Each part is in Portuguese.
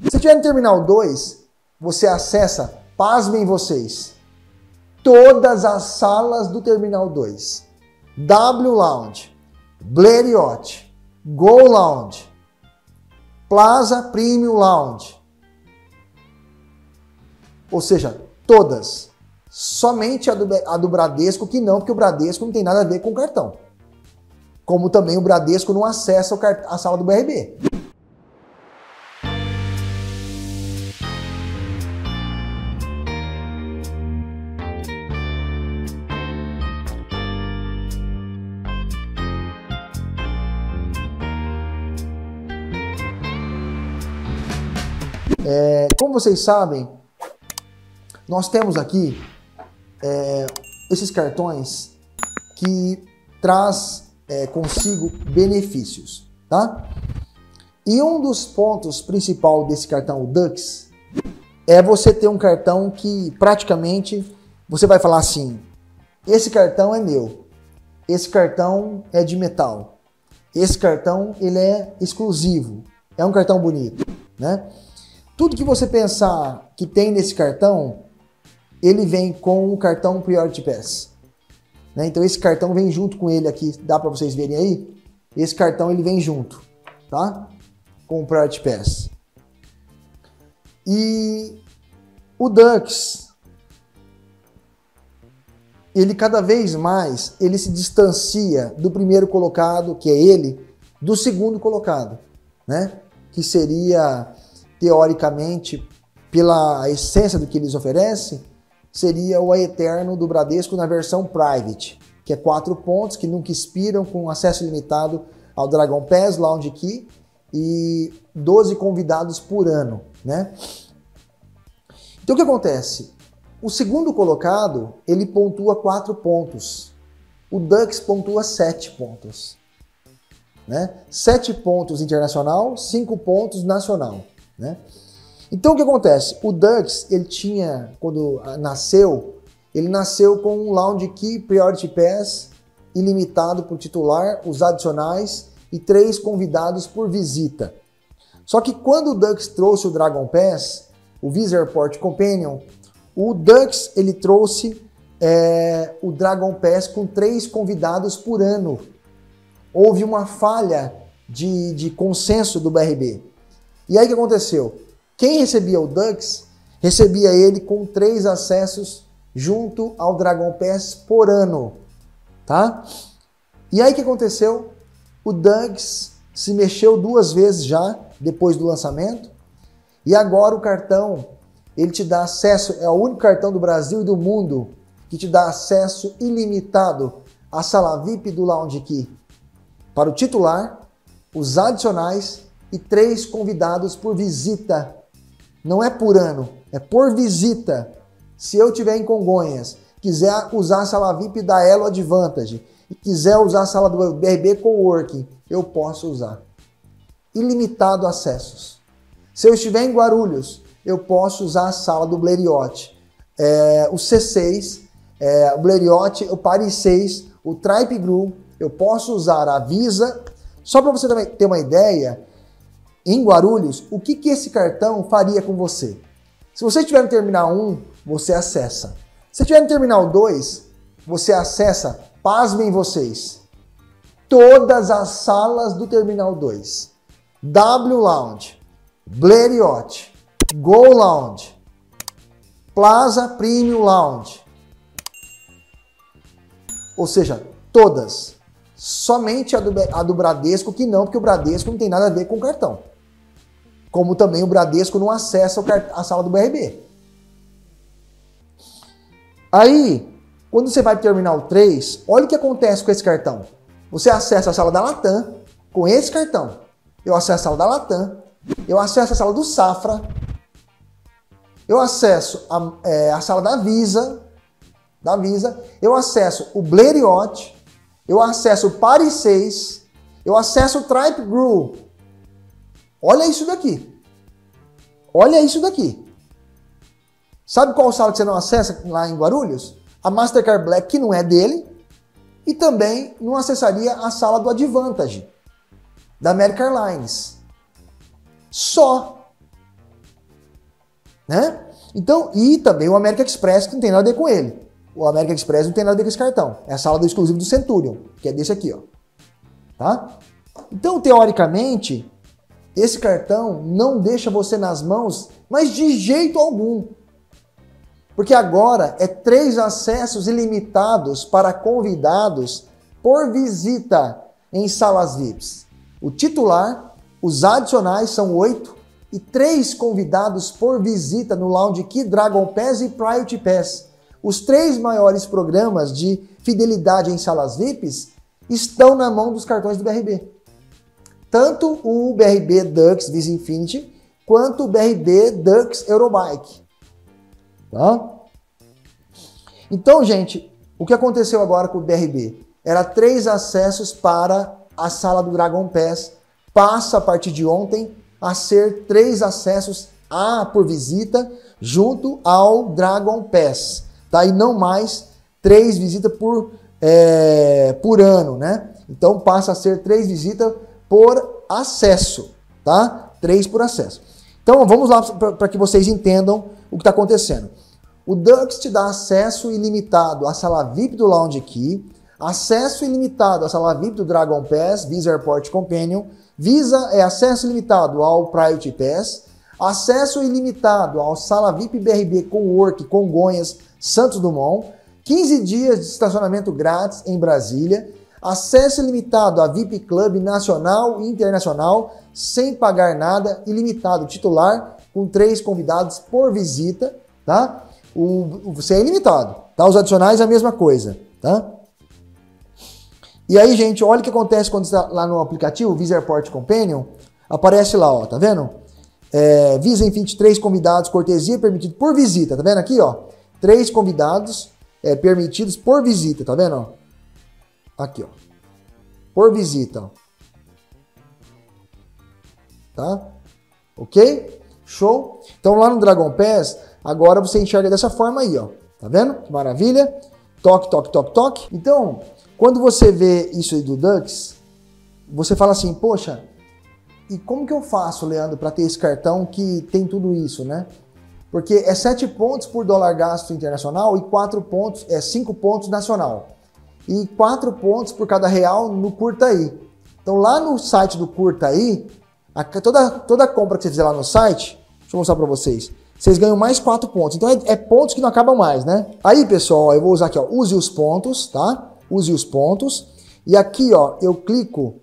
Se tiver no Terminal 2, você acessa, pasmem vocês, todas as salas do Terminal 2. W Lounge, Blériot, Go Lounge, Plaza Premium Lounge. Ou seja, todas. Somente a do, a do Bradesco que não, porque o Bradesco não tem nada a ver com o cartão. Como também o Bradesco não acessa a sala do BRB. Vocês sabem, nós temos aqui é, esses cartões que traz é, consigo benefícios, tá? E um dos pontos principal desse cartão, o Dux, é você ter um cartão que praticamente você vai falar assim: esse cartão é meu, esse cartão é de metal, esse cartão ele é exclusivo, é um cartão bonito, né? Tudo que você pensar que tem nesse cartão, ele vem com o cartão Priority Pass. Né? Então esse cartão vem junto com ele aqui, dá para vocês verem aí? Esse cartão ele vem junto, tá? Com o Priority Pass. E o Dux, ele cada vez mais ele se distancia do primeiro colocado, que é ele, do segundo colocado, né? Que seria teoricamente, pela essência do que eles oferecem, seria o Eterno do Bradesco na versão private, que é quatro pontos que nunca expiram, com acesso limitado ao Dragon Pass, Lounge Key e 12 convidados por ano, né? Então o que acontece? O segundo colocado, ele pontua quatro pontos. O Dux pontua sete pontos. Né? Sete pontos internacional, cinco pontos nacional. Né? Então o que acontece? O Dux, ele tinha, quando nasceu, ele nasceu com um Lounge Key Priority Pass ilimitado por titular, os adicionais e três convidados por visita. Só que quando o Dux trouxe o Dragon Pass, o Visa Airport Companion, o Dux ele trouxe é, o Dragon Pass com três convidados por ano. Houve uma falha de, de consenso do BRB. E aí o que aconteceu? Quem recebia o Dux, recebia ele com três acessos junto ao Dragon Pass por ano, tá? E aí o que aconteceu? O Dux se mexeu duas vezes já depois do lançamento e agora o cartão ele te dá acesso, é o único cartão do Brasil e do mundo que te dá acesso ilimitado à sala VIP do Lounge Key para o titular, os adicionais e três convidados por visita. Não é por ano, é por visita. Se eu tiver em Congonhas, quiser usar a sala VIP da Elo Advantage e quiser usar a sala do BRB Coworking, eu posso usar. Ilimitado acessos. Se eu estiver em Guarulhos, eu posso usar a sala do Blériot. É, o C6, é, o Blériot, o Paris 6, o Tripe Group, eu posso usar a Visa. Só para você ter uma ideia, em Guarulhos, o que, que esse cartão faria com você? Se você estiver no Terminal 1, você acessa. Se estiver no Terminal 2, você acessa, pasmem vocês, todas as salas do Terminal 2. W Lounge, Blériot, Go Lounge, Plaza Premium Lounge. Ou seja, todas. Somente a do, a do Bradesco que não, porque o Bradesco não tem nada a ver com o cartão como também o Bradesco não acessa a sala do BRB. Aí, quando você vai para o Terminal 3, olha o que acontece com esse cartão. Você acessa a sala da Latam com esse cartão. Eu acesso a sala da Latam, eu acesso a sala do Safra, eu acesso a, é, a sala da Visa, da Visa, eu acesso o Blériot, eu acesso o Paris 6, eu acesso o Tripe Group, Olha isso daqui. Olha isso daqui. Sabe qual sala que você não acessa lá em Guarulhos? A Mastercard Black, que não é dele, e também não acessaria a sala do Advantage, da American Airlines. Só. né? Então, e também o American Express, que não tem nada a ver com ele. O American Express não tem nada a ver com esse cartão. É a sala do exclusivo do Centurion, que é desse aqui, ó. Tá? Então, teoricamente, esse cartão não deixa você nas mãos, mas de jeito algum. Porque agora é três acessos ilimitados para convidados por visita em salas VIPs. O titular, os adicionais são oito e três convidados por visita no Lounge Key, Dragon Pass e Priority Pass. Os três maiores programas de fidelidade em salas VIPs estão na mão dos cartões do BRB. Tanto o BRB Dux Visa Infinity quanto o BRB Dux Eurobike. Tá? Então, gente, o que aconteceu agora com o BRB? Era três acessos para a sala do Dragon Pass. Passa a partir de ontem a ser três acessos a por visita junto ao Dragon Pass, tá? E não mais três visitas por, é, por ano, né? Então passa a ser três visitas por acesso, tá? Três por acesso. Então vamos lá para que vocês entendam o que está acontecendo. O Dux te dá acesso ilimitado à sala VIP do Lounge Key, acesso ilimitado à sala VIP do Dragon Pass, Visa Airport Companion, Visa é acesso ilimitado ao Priority Pass, acesso ilimitado ao Sala VIP BRB com Work Congonhas Santos Dumont, 15 dias de estacionamento grátis em Brasília, acesso ilimitado a VIP Club nacional e internacional sem pagar nada, ilimitado titular com três convidados por visita, tá? O, você é ilimitado, tá? Os adicionais é a mesma coisa, tá? E aí, gente, olha o que acontece quando está lá no aplicativo Visa Airport Companion. Aparece lá, ó, tá vendo? É, Visa Infinity, três convidados, cortesia permitido por visita, tá vendo aqui, ó? Três convidados é, permitidos por visita, tá vendo? Ó? Aqui, ó. Por visita. Tá? Ok? Show? Então lá no Dragon Pass, agora você enxerga dessa forma aí, ó. Tá vendo? Que maravilha. Toque, toque, toque, toque. Então, quando você vê isso aí do Dux, você fala assim, poxa, e como que eu faço, Leandro, para ter esse cartão que tem tudo isso, né? Porque é 7 pontos por dólar gasto internacional e 4 pontos, é 5 pontos nacional. E 4 pontos por cada real no Curtaí. Então lá no site do Curtaí, a, toda, toda compra que você fizer lá no site, deixa eu mostrar para vocês, vocês ganham mais 4 pontos. Então é, é, pontos que não acabam mais, né? Aí, pessoal, eu vou usar aqui, ó, use os pontos, tá? use os pontos. E aqui, ó, eu clico,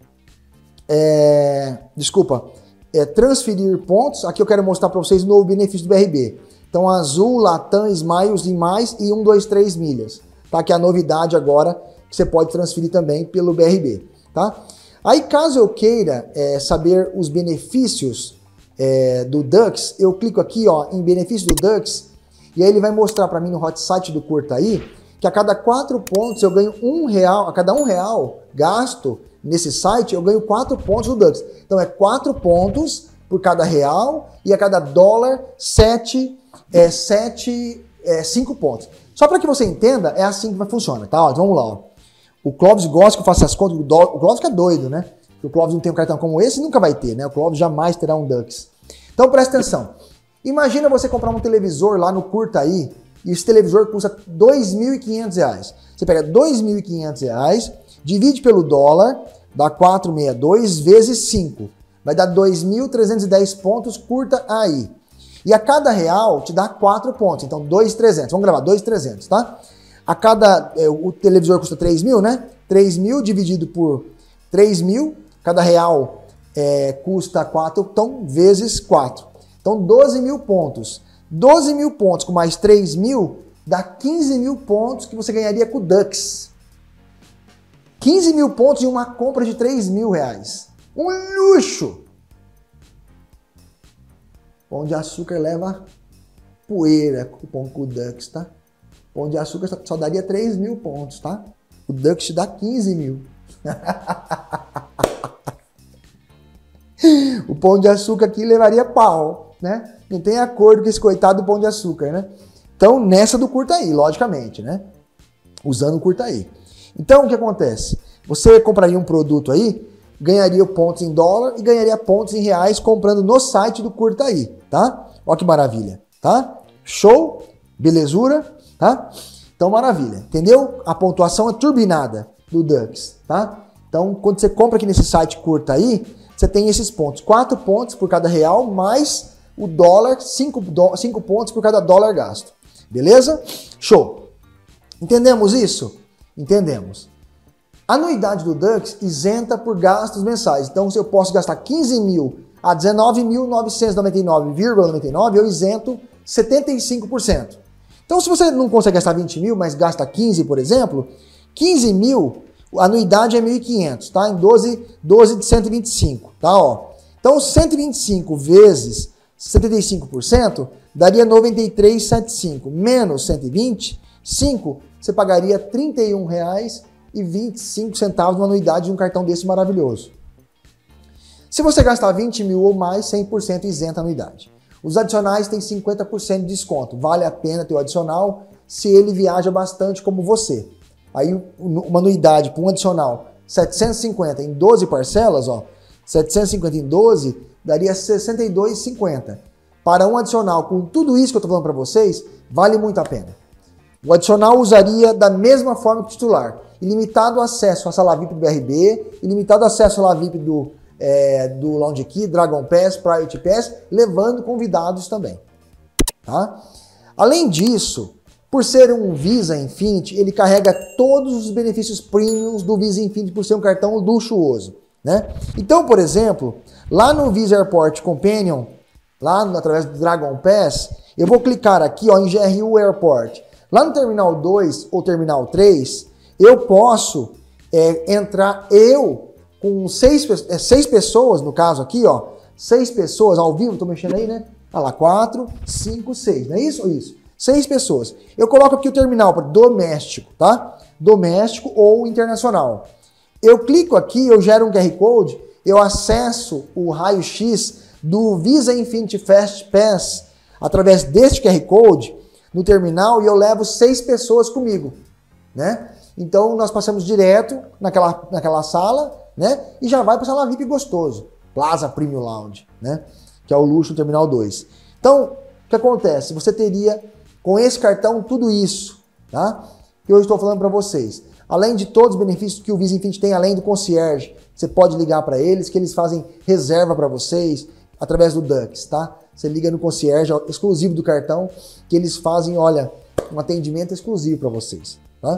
é, desculpa, é, transferir pontos. Aqui eu quero mostrar para vocês o novo benefício do BRB. Então, azul, Latam, Smiles e mais e 1, 2, 3 milhas. Tá? Que é a novidade agora você pode transferir também pelo BRB. Tá? Aí, caso eu queira é, saber os benefícios é, do Dux, eu clico aqui ó, em benefício do Dux e aí ele vai mostrar para mim no hot site do Curta aí que a cada quatro pontos eu ganho um real, a cada um real gasto nesse site, eu ganho quatro pontos do Dux. Então é quatro pontos por cada real e a cada dólar, sete, é, sete, é, cinco pontos. Só para que você entenda, é assim que vai funcionar, tá? Ó, vamos lá, ó. O Clóvis gosta que eu faça as contas, o Clóvis fica doido, né? o Clóvis não tem um cartão como esse, nunca vai ter, né? O Clóvis jamais terá um Dux. Então presta atenção. Imagina você comprar um televisor lá no Curta aí, e esse televisor custa R$ 2.500. Você pega R$ 2.500, divide pelo dólar, dá 462 vezes 5. Vai dar 2.310 pontos, curta aí. E a cada real te dá 4 pontos, então 2.300. Vamos gravar, 2.300, tá? A cada, é, o televisor custa 3 mil, né? 3 mil dividido por 3 mil, cada real é, custa 4, então vezes 4. Então 12 mil pontos. 12 mil pontos com mais 3 mil dá 15 mil pontos que você ganharia com o Dux. 15 mil pontos em uma compra de 3 mil reais. Um luxo! Pão de açúcar leva poeira pão com o Dux, tá? Pão de açúcar só daria 3 mil pontos, tá? O Dux dá 15 mil. o pão de açúcar aqui levaria pau, né? não tem acordo com esse coitado do pão de açúcar, né? Então, nessa do curta aí, logicamente, né? Usando o curta aí. Então, o que acontece? Você compraria um produto aí, ganharia pontos em dólar e ganharia pontos em reais comprando no site do curta aí, tá? Olha que maravilha. tá? Show? Belezura, tá? Então, maravilha. Entendeu? A pontuação é turbinada do Dux, tá? Então, quando você compra aqui nesse site curto aí, você tem esses pontos. 4 pontos por cada real, mais o dólar, 5 pontos por cada dólar gasto. Beleza? Show. Entendemos isso? Entendemos. Anuidade do Dux isenta por gastos mensais. Então, se eu posso gastar 15 mil a 19.999,99, eu isento 75%. Então, se você não consegue gastar 20 mil, mas gasta 15, por exemplo, 15 mil, a anuidade é 1.500, tá? Em 12, 12 de 125, tá? Ó. Então, 125 vezes 75% daria 93,75 menos 120, 5, você pagaria R$ 31,25 numa anuidade de um cartão desse maravilhoso. Se você gastar 20 mil ou mais, 100% isenta a anuidade. Os adicionais têm 50% de desconto. Vale a pena ter o adicional se ele viaja bastante como você. Aí uma anuidade para um adicional 750 em 12 parcelas, ó, 750 em 12 daria 62,50. Para um adicional com tudo isso que eu estou falando para vocês, vale muito a pena. O adicional usaria da mesma forma que o titular. Ilimitado acesso à sala VIP do BRB, ilimitado acesso à sala VIP do é, do Lounge Key, Dragon Pass, Private Pass, levando convidados também. Tá? Além disso, por ser um Visa Infinity, ele carrega todos os benefícios premiums do Visa Infinity por ser um cartão luxuoso. Né? Então, por exemplo, lá no Visa Airport Companion, lá através do Dragon Pass, eu vou clicar aqui ó, em GRU Airport. Lá no Terminal 2 ou Terminal 3, eu posso é, entrar eu com seis, é, seis pessoas, no caso aqui, ó, seis pessoas ao vivo, tô mexendo aí, né? Olha lá, quatro, cinco, seis, não é isso? Isso. Seis pessoas. Eu coloco aqui o terminal para doméstico, tá? Doméstico ou internacional. Eu clico aqui, eu gero um QR Code, eu acesso o raio-x do Visa Infinity Fast Pass através deste QR Code no terminal e eu levo seis pessoas comigo, né? Então nós passamos direto naquela, naquela sala, né? E já vai para sala VIP gostoso, Plaza Premium Lounge, né? Que é o luxo do Terminal 2. Então, o que acontece? Você teria com esse cartão tudo isso, tá? Que eu estou falando para vocês. Além de todos os benefícios que o Visa Infinity tem, além do concierge, você pode ligar para eles, que eles fazem reserva para vocês através do Dux, tá? Você liga no concierge exclusivo do cartão, que eles fazem, olha, um atendimento exclusivo para vocês, tá?